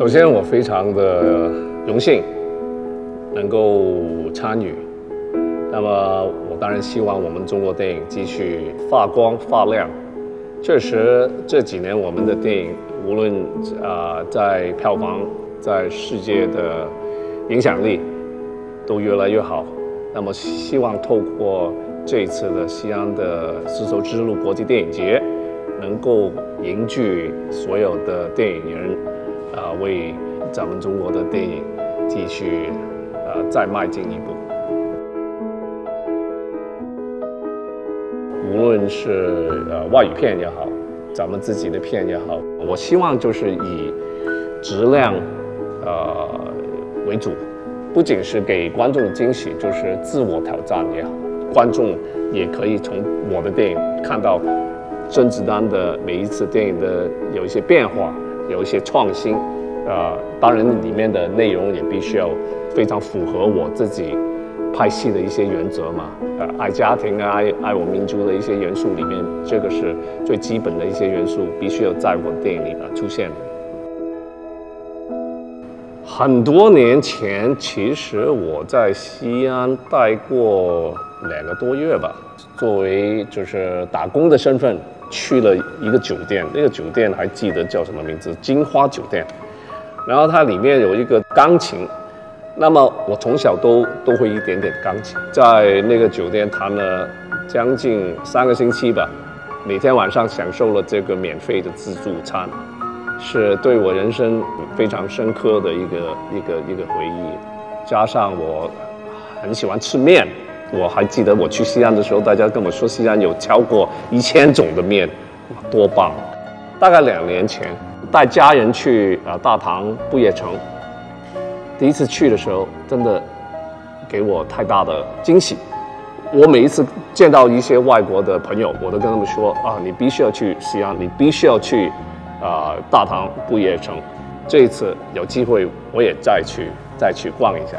首先，我非常的荣幸能够参与。那么，我当然希望我们中国电影继续发光发亮。确实，这几年我们的电影无论啊在票房、在世界的影响力都越来越好。那么，希望透过这一次的西安的丝绸之路国际电影节，能够凝聚所有的电影人，啊，为咱们中国的电影继续呃再迈进一步。无论是呃外语片也好，咱们自己的片也好，我希望就是以质量呃为主，不仅是给观众惊喜，就是自我挑战也好，观众也可以从我的电影看到甄子丹的每一次电影的有一些变化，有一些创新，呃，当然里面的内容也必须要非常符合我自己。拍戏的一些原则嘛，呃，爱家庭啊，爱爱我民族的一些元素里面，这个是最基本的一些元素，必须要在我电影里面出现。很多年前，其实我在西安待过两个多月吧，作为就是打工的身份去了一个酒店，那个酒店还记得叫什么名字？金花酒店。然后它里面有一个钢琴。那么我从小都都会一点点钢琴，在那个酒店弹了将近三个星期吧，每天晚上享受了这个免费的自助餐，是对我人生非常深刻的一个一个一个回忆。加上我很喜欢吃面，我还记得我去西安的时候，大家跟我说西安有超过一千种的面，多棒！大概两年前带家人去啊大唐不夜城。第一次去的时候，真的给我太大的惊喜。我每一次见到一些外国的朋友，我都跟他们说：啊，你必须要去西安，你必须要去啊大唐不夜城。这一次有机会，我也再去再去逛一下。